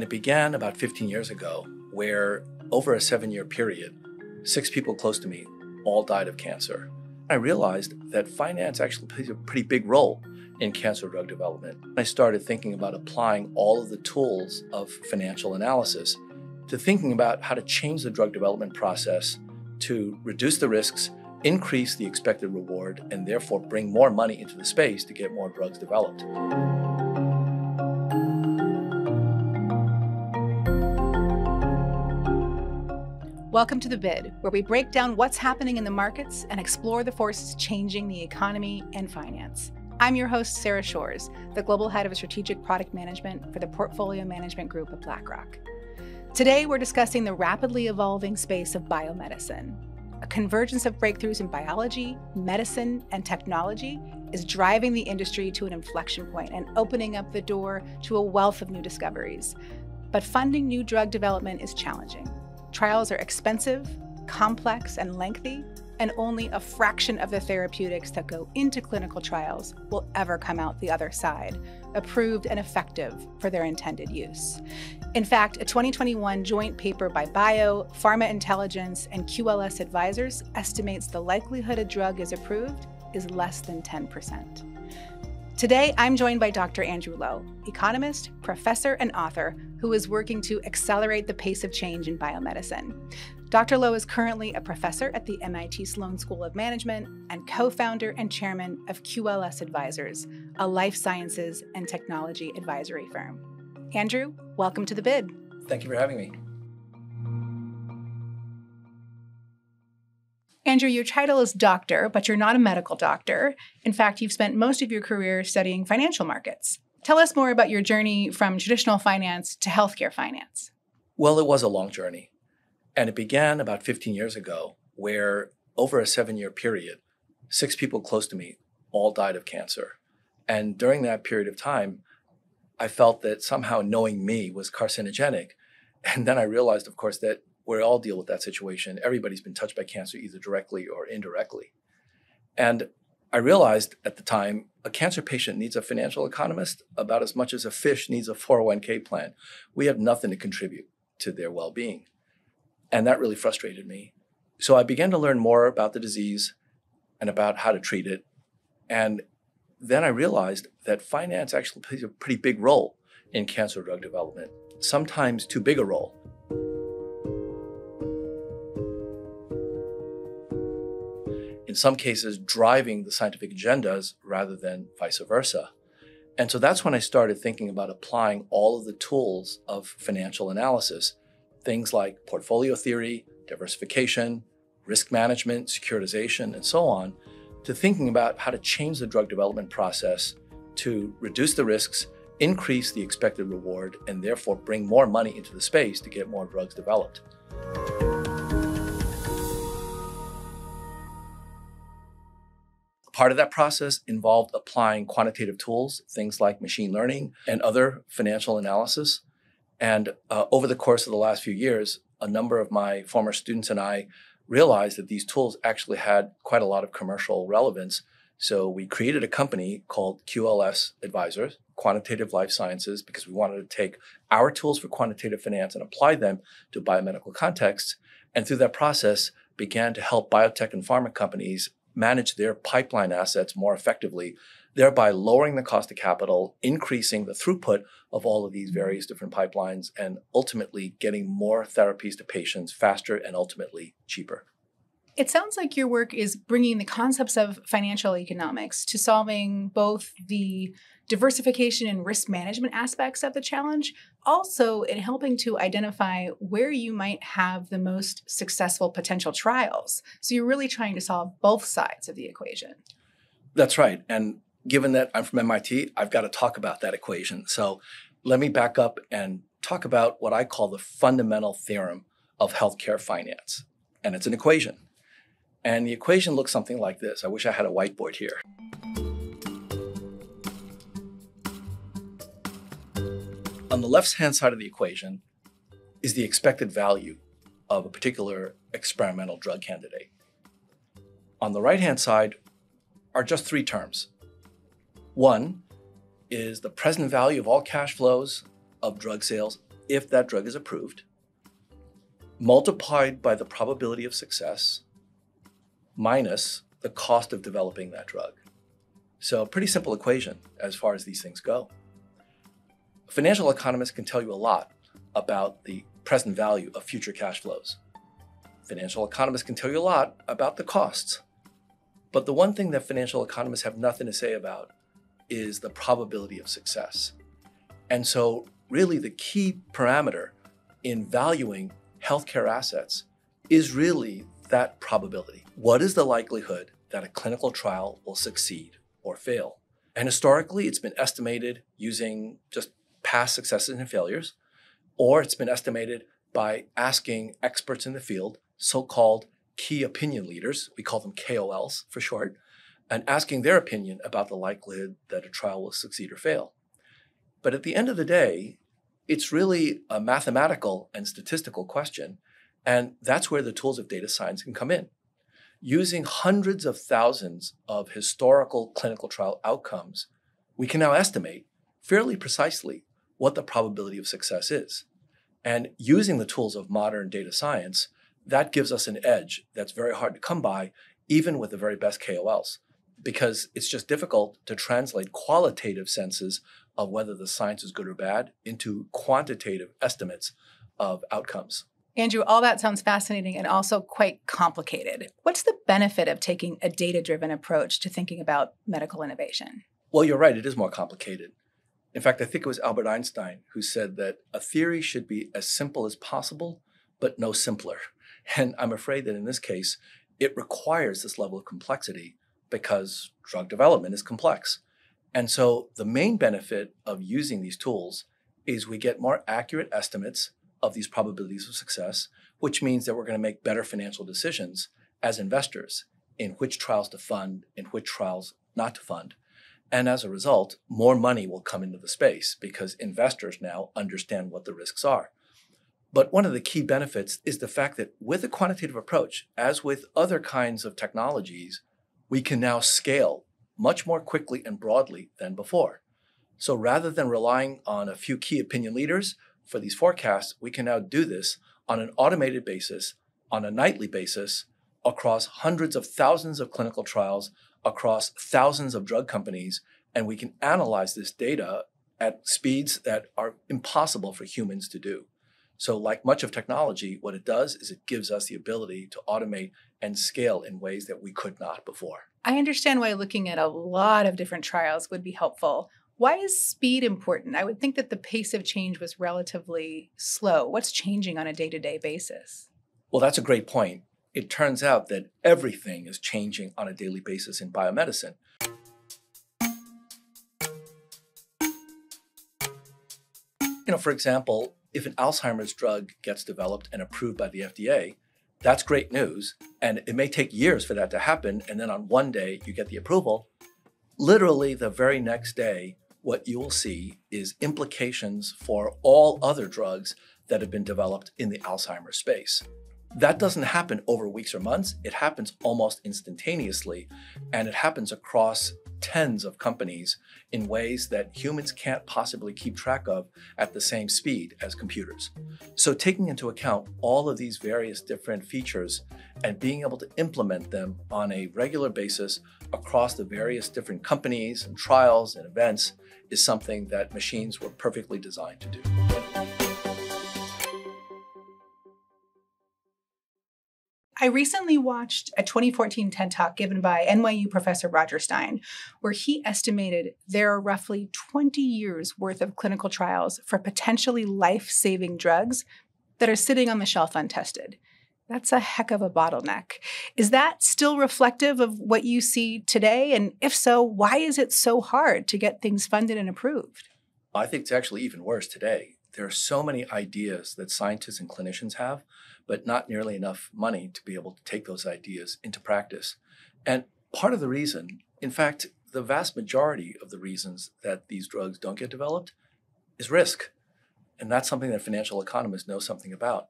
And it began about 15 years ago, where over a seven year period, six people close to me all died of cancer. I realized that finance actually plays a pretty big role in cancer drug development. I started thinking about applying all of the tools of financial analysis to thinking about how to change the drug development process to reduce the risks, increase the expected reward, and therefore bring more money into the space to get more drugs developed. Welcome to The Bid, where we break down what's happening in the markets and explore the forces changing the economy and finance. I'm your host, Sarah Shores, the Global Head of Strategic Product Management for the Portfolio Management Group at BlackRock. Today, we're discussing the rapidly evolving space of biomedicine. A convergence of breakthroughs in biology, medicine, and technology is driving the industry to an inflection point and opening up the door to a wealth of new discoveries. But funding new drug development is challenging. Trials are expensive, complex, and lengthy, and only a fraction of the therapeutics that go into clinical trials will ever come out the other side, approved and effective for their intended use. In fact, a 2021 joint paper by Bio, Pharma Intelligence, and QLS Advisors estimates the likelihood a drug is approved is less than 10%. Today, I'm joined by Dr. Andrew Lo, economist, professor, and author who is working to accelerate the pace of change in biomedicine. Dr. Lo is currently a professor at the MIT Sloan School of Management and co founder and chairman of QLS Advisors, a life sciences and technology advisory firm. Andrew, welcome to the bid. Thank you for having me. Andrew, your title is doctor, but you're not a medical doctor. In fact, you've spent most of your career studying financial markets. Tell us more about your journey from traditional finance to healthcare finance. Well, it was a long journey. And it began about 15 years ago, where over a seven year period, six people close to me all died of cancer. And during that period of time, I felt that somehow knowing me was carcinogenic. And then I realized, of course, that we all deal with that situation. Everybody's been touched by cancer either directly or indirectly. And I realized at the time a cancer patient needs a financial economist about as much as a fish needs a 401k plan. We have nothing to contribute to their well being. And that really frustrated me. So I began to learn more about the disease and about how to treat it. And then I realized that finance actually plays a pretty big role in cancer drug development, sometimes too big a role. In some cases driving the scientific agendas rather than vice versa. And so that's when I started thinking about applying all of the tools of financial analysis, things like portfolio theory, diversification, risk management, securitization, and so on, to thinking about how to change the drug development process to reduce the risks, increase the expected reward, and therefore bring more money into the space to get more drugs developed. Part of that process involved applying quantitative tools, things like machine learning and other financial analysis. And uh, over the course of the last few years, a number of my former students and I realized that these tools actually had quite a lot of commercial relevance. So we created a company called QLS Advisors, Quantitative Life Sciences, because we wanted to take our tools for quantitative finance and apply them to biomedical contexts. And through that process, began to help biotech and pharma companies manage their pipeline assets more effectively, thereby lowering the cost of capital, increasing the throughput of all of these various different pipelines, and ultimately getting more therapies to patients faster and ultimately cheaper. It sounds like your work is bringing the concepts of financial economics to solving both the diversification and risk management aspects of the challenge, also in helping to identify where you might have the most successful potential trials. So you're really trying to solve both sides of the equation. That's right. And given that I'm from MIT, I've got to talk about that equation. So let me back up and talk about what I call the fundamental theorem of healthcare finance. And it's an equation. And the equation looks something like this. I wish I had a whiteboard here. On the left hand side of the equation is the expected value of a particular experimental drug candidate. On the right hand side are just three terms. One is the present value of all cash flows of drug sales if that drug is approved, multiplied by the probability of success, minus the cost of developing that drug. So, pretty simple equation as far as these things go. Financial economists can tell you a lot about the present value of future cash flows. Financial economists can tell you a lot about the costs. But the one thing that financial economists have nothing to say about is the probability of success. And so, really, the key parameter in valuing healthcare assets is really that probability. What is the likelihood that a clinical trial will succeed or fail? And historically, it's been estimated using just past successes and failures, or it's been estimated by asking experts in the field, so called key opinion leaders, we call them KOLs for short, and asking their opinion about the likelihood that a trial will succeed or fail. But at the end of the day, it's really a mathematical and statistical question. And that's where the tools of data science can come in. Using hundreds of thousands of historical clinical trial outcomes, we can now estimate fairly precisely what the probability of success is. And using the tools of modern data science, that gives us an edge that's very hard to come by, even with the very best KOLs, because it's just difficult to translate qualitative senses of whether the science is good or bad into quantitative estimates of outcomes. Andrew, all that sounds fascinating and also quite complicated. What's the benefit of taking a data driven approach to thinking about medical innovation? Well, you're right, it is more complicated. In fact, I think it was Albert Einstein who said that a theory should be as simple as possible, but no simpler. And I'm afraid that in this case, it requires this level of complexity because drug development is complex. And so the main benefit of using these tools is we get more accurate estimates of these probabilities of success, which means that we're going to make better financial decisions as investors in which trials to fund, in which trials not to fund. And as a result, more money will come into the space because investors now understand what the risks are. But one of the key benefits is the fact that with a quantitative approach, as with other kinds of technologies, we can now scale much more quickly and broadly than before. So rather than relying on a few key opinion leaders for these forecasts, we can now do this on an automated basis, on a nightly basis, across hundreds of thousands of clinical trials, across thousands of drug companies, and we can analyze this data at speeds that are impossible for humans to do. So, like much of technology, what it does is it gives us the ability to automate and scale in ways that we could not before. I understand why looking at a lot of different trials would be helpful. Why is speed important? I would think that the pace of change was relatively slow. What's changing on a day to day basis? Well, that's a great point. It turns out that everything is changing on a daily basis in biomedicine. You know, for example, if an Alzheimer's drug gets developed and approved by the FDA, that's great news. And it may take years for that to happen. And then on one day, you get the approval. Literally, the very next day, what you will see is implications for all other drugs that have been developed in the Alzheimer's space. That doesn't happen over weeks or months. It happens almost instantaneously, and it happens across tens of companies in ways that humans can't possibly keep track of at the same speed as computers. So, taking into account all of these various different features and being able to implement them on a regular basis across the various different companies and trials and events is something that machines were perfectly designed to do. I recently watched a 2014 TED Talk given by NYU professor Roger Stein, where he estimated there are roughly 20 years worth of clinical trials for potentially life saving drugs that are sitting on the shelf untested. That's a heck of a bottleneck. Is that still reflective of what you see today? And if so, why is it so hard to get things funded and approved? I think it's actually even worse today. There are so many ideas that scientists and clinicians have but not nearly enough money to be able to take those ideas into practice. And part of the reason, in fact, the vast majority of the reasons that these drugs don't get developed is risk. And that's something that financial economists know something about.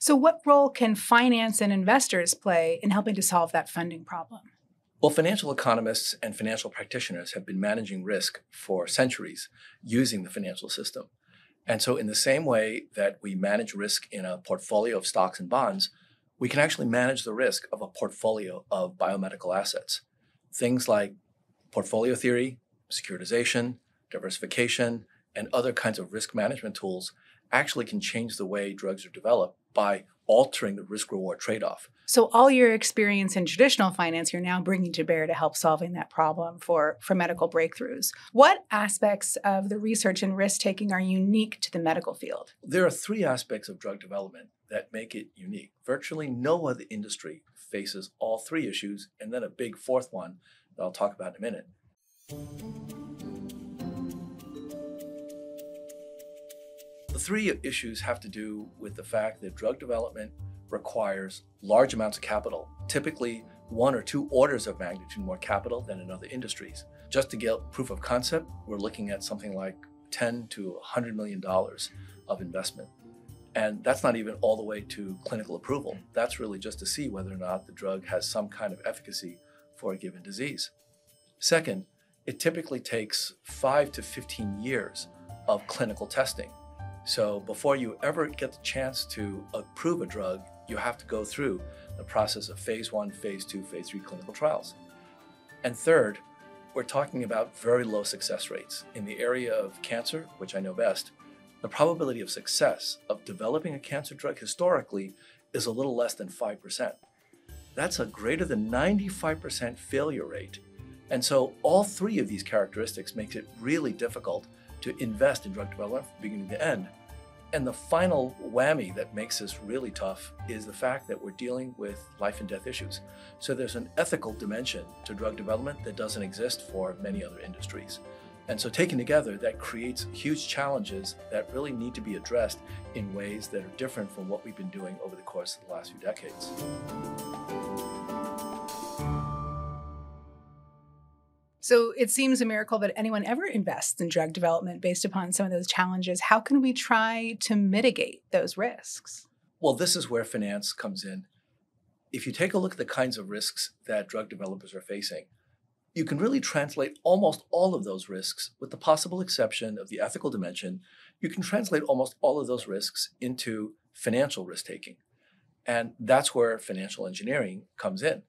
So, what role can finance and investors play in helping to solve that funding problem? Well, financial economists and financial practitioners have been managing risk for centuries using the financial system. And so, in the same way that we manage risk in a portfolio of stocks and bonds, we can actually manage the risk of a portfolio of biomedical assets. Things like portfolio theory, securitization, diversification, and other kinds of risk management tools actually can change the way drugs are developed by altering the risk reward trade off. So all your experience in traditional finance you're now bringing to bear to help solving that problem for for medical breakthroughs. What aspects of the research and risk taking are unique to the medical field? There are three aspects of drug development that make it unique. Virtually no other industry faces all three issues and then a big fourth one that I'll talk about in a minute. The three issues have to do with the fact that drug development requires large amounts of capital, typically one or two orders of magnitude more capital than in other industries. Just to get proof of concept, we're looking at something like 10 to 100 million dollars of investment. And that's not even all the way to clinical approval. That's really just to see whether or not the drug has some kind of efficacy for a given disease. Second, it typically takes 5 to 15 years of clinical testing so before you ever get the chance to approve a drug, you have to go through the process of phase one, phase two, phase three clinical trials. And third, we're talking about very low success rates. In the area of cancer, which I know best, the probability of success of developing a cancer drug historically is a little less than 5%. That's a greater than 95% failure rate. And so all three of these characteristics makes it really difficult to invest in drug development from beginning to end. And the final whammy that makes this really tough is the fact that we're dealing with life and death issues. So there's an ethical dimension to drug development that doesn't exist for many other industries. And so taken together, that creates huge challenges that really need to be addressed in ways that are different from what we've been doing over the course of the last few decades. So it seems a miracle that anyone ever invests in drug development based upon some of those challenges. How can we try to mitigate those risks? Well, this is where finance comes in. If you take a look at the kinds of risks that drug developers are facing, you can really translate almost all of those risks, with the possible exception of the ethical dimension, you can translate almost all of those risks into financial risk taking. And that's where financial engineering comes in.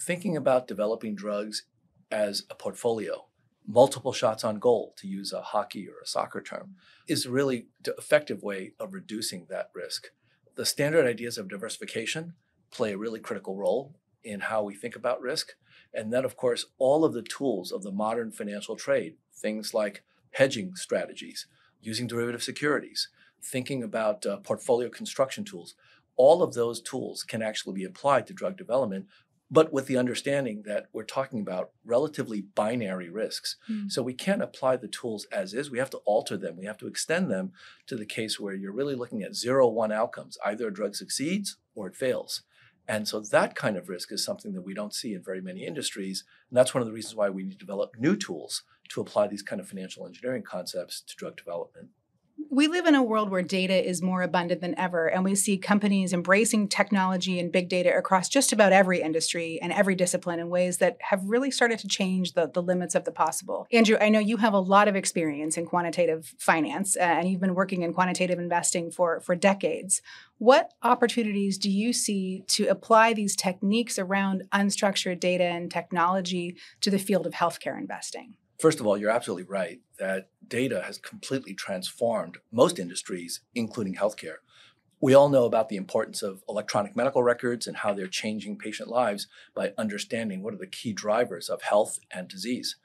Thinking about developing drugs as a portfolio. Multiple shots on goal, to use a hockey or a soccer term, is really the effective way of reducing that risk. The standard ideas of diversification play a really critical role in how we think about risk. And then, of course, all of the tools of the modern financial trade, things like hedging strategies, using derivative securities, thinking about uh, portfolio construction tools, all of those tools can actually be applied to drug development but with the understanding that we're talking about relatively binary risks. Mm. So we can't apply the tools as is. We have to alter them. We have to extend them to the case where you're really looking at zero one outcomes. Either a drug succeeds or it fails. And so that kind of risk is something that we don't see in very many industries. And that's one of the reasons why we need to develop new tools to apply these kind of financial engineering concepts to drug development we live in a world where data is more abundant than ever, and we see companies embracing technology and big data across just about every industry and every discipline in ways that have really started to change the, the limits of the possible. Andrew, I know you have a lot of experience in quantitative finance, uh, and you've been working in quantitative investing for, for decades. What opportunities do you see to apply these techniques around unstructured data and technology to the field of healthcare investing? First of all, you're absolutely right that data has completely transformed most industries, including healthcare. We all know about the importance of electronic medical records and how they're changing patient lives by understanding what are the key drivers of health and disease.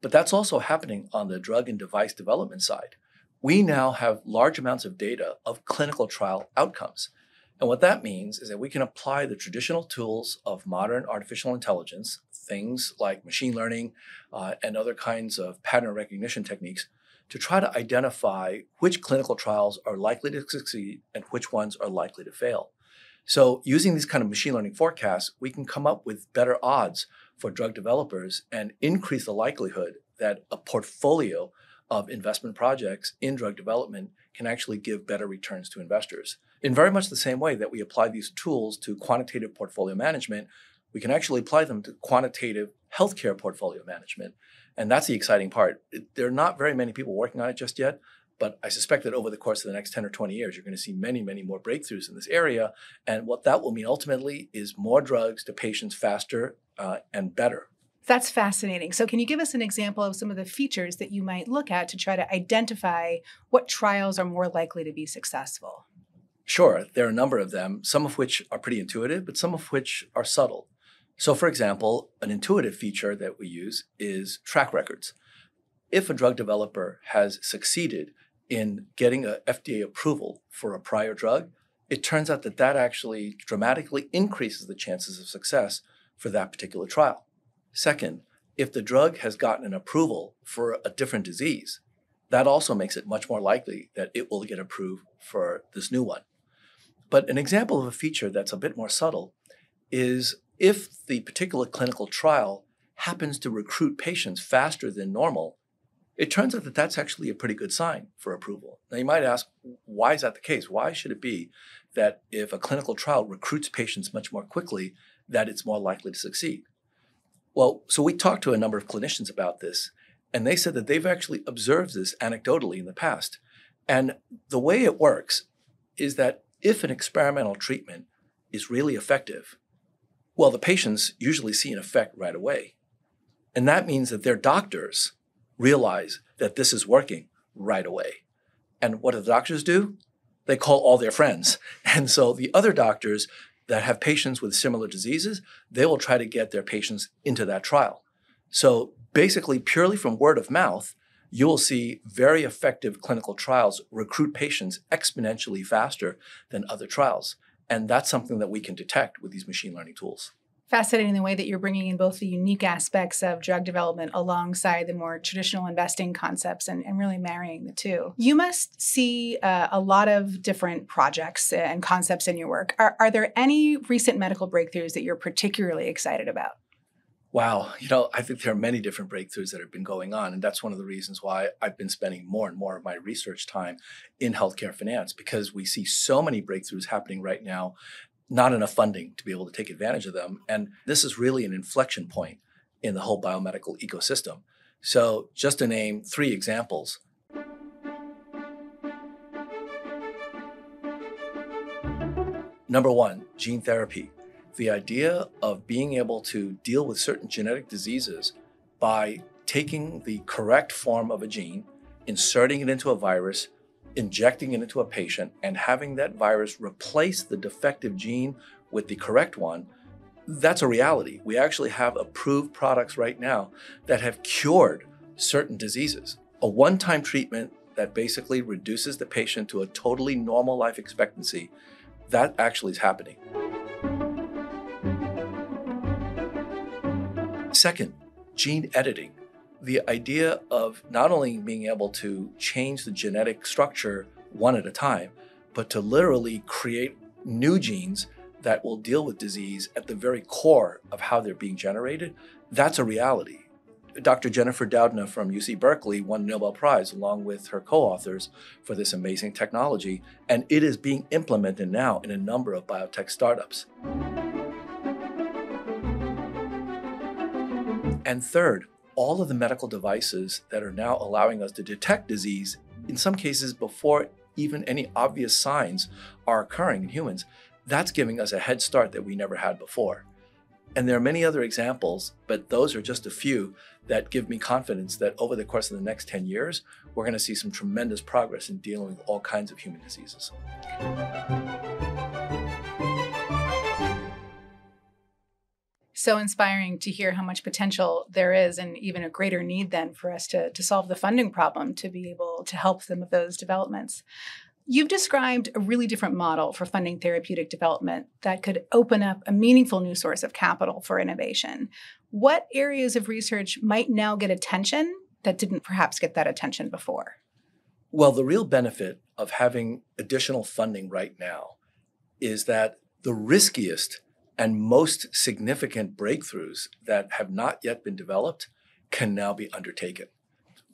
But that's also happening on the drug and device development side. We now have large amounts of data of clinical trial outcomes. And what that means is that we can apply the traditional tools of modern artificial intelligence, things like machine learning uh, and other kinds of pattern recognition techniques, to try to identify which clinical trials are likely to succeed and which ones are likely to fail. So, using these kind of machine learning forecasts, we can come up with better odds for drug developers and increase the likelihood that a portfolio of investment projects in drug development can actually give better returns to investors. In very much the same way that we apply these tools to quantitative portfolio management, we can actually apply them to quantitative healthcare portfolio management. And that's the exciting part. There are not very many people working on it just yet, But I suspect that over the course of the next 10 or 20 years, you're going to see many, many more breakthroughs in this area. And what that will mean ultimately is more drugs to patients faster uh, and better. That's fascinating. So, can you give us an example of some of the features that you might look at to try to identify what trials are more likely to be successful? Sure, there are a number of them, some of which are pretty intuitive, but some of which are subtle. So, for example, an intuitive feature that we use is track records. If a drug developer has succeeded in getting a FDA approval for a prior drug, it turns out that that actually dramatically increases the chances of success for that particular trial. Second, if the drug has gotten an approval for a different disease, that also makes it much more likely that it will get approved for this new one. But an example of a feature that's a bit more subtle is if the particular clinical trial happens to recruit patients faster than normal, it turns out that that's actually a pretty good sign for approval. Now, you might ask, why is that the case? Why should it be that if a clinical trial recruits patients much more quickly, that it's more likely to succeed? Well, so we talked to a number of clinicians about this, and they said that they've actually observed this anecdotally in the past. And the way it works is that if an experimental treatment is really effective, well, the patients usually see an effect right away. And that means that their doctors realize that this is working right away. And what do the doctors do? They call all their friends. And so the other doctors that have patients with similar diseases, they will try to get their patients into that trial. So basically, purely from word of mouth, you will see very effective clinical trials recruit patients exponentially faster than other trials. And that's something that we can detect with these machine learning tools fascinating the way that you're bringing in both the unique aspects of drug development alongside the more traditional investing concepts and, and really marrying the two. You must see uh, a lot of different projects and concepts in your work. Are, are there any recent medical breakthroughs that you're particularly excited about? Wow, you know, I think there are many different breakthroughs that have been going on. And that's one of the reasons why I've been spending more and more of my research time in healthcare finance because we see so many breakthroughs happening right now not enough funding to be able to take advantage of them. And this is really an inflection point in the whole biomedical ecosystem. So, just to name three examples. Number one, gene therapy. The idea of being able to deal with certain genetic diseases by taking the correct form of a gene, inserting it into a virus, injecting it into a patient and having that virus replace the defective gene with the correct one, that's a reality. We actually have approved products right now that have cured certain diseases. A one time treatment that basically reduces the patient to a totally normal life expectancy, that actually is happening. Second, gene editing the idea of not only being able to change the genetic structure one at a time, but to literally create new genes that will deal with disease at the very core of how they're being generated, that's a reality. Dr. Jennifer Doudna from UC Berkeley won the Nobel Prize along with her co authors for this amazing technology, and it is being implemented now in a number of biotech startups. And third, all of the medical devices that are now allowing us to detect disease, in some cases before even any obvious signs are occurring in humans, that's giving us a head start that we never had before. And there are many other examples, but those are just a few that give me confidence that over the course of the next 10 years, we're going to see some tremendous progress in dealing with all kinds of human diseases. So inspiring to hear how much potential there is and even a greater need then for us to, to solve the funding problem to be able to help some of those developments. You've described a really different model for funding therapeutic development that could open up a meaningful new source of capital for innovation. What areas of research might now get attention that didn't perhaps get that attention before? Well, the real benefit of having additional funding right now is that the riskiest and most significant breakthroughs that have not yet been developed can now be undertaken.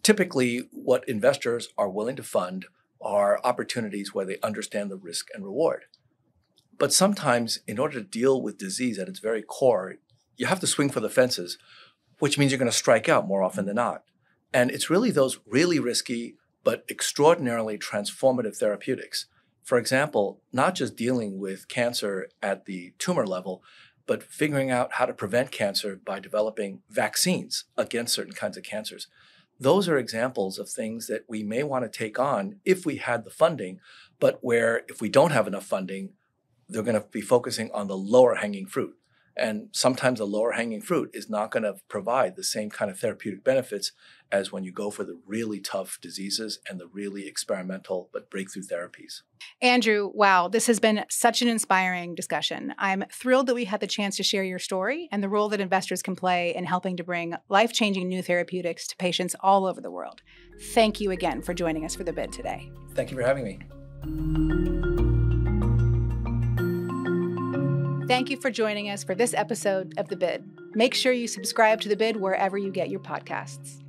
Typically, what investors are willing to fund are opportunities where they understand the risk and reward. But sometimes, in order to deal with disease at its very core, you have to swing for the fences, which means you're going to strike out more often than not. And it's really those really risky but extraordinarily transformative therapeutics. For example, not just dealing with cancer at the tumor level, but figuring out how to prevent cancer by developing vaccines against certain kinds of cancers. Those are examples of things that we may want to take on if we had the funding, but where if we don't have enough funding, they're going to be focusing on the lower hanging fruit. And sometimes the lower hanging fruit is not going to provide the same kind of therapeutic benefits as when you go for the really tough diseases and the really experimental but breakthrough therapies. Andrew, wow, this has been such an inspiring discussion. I'm thrilled that we had the chance to share your story and the role that investors can play in helping to bring life changing new therapeutics to patients all over the world. Thank you again for joining us for the bid today. Thank you for having me. Thank you for joining us for this episode of The Bid. Make sure you subscribe to The Bid wherever you get your podcasts.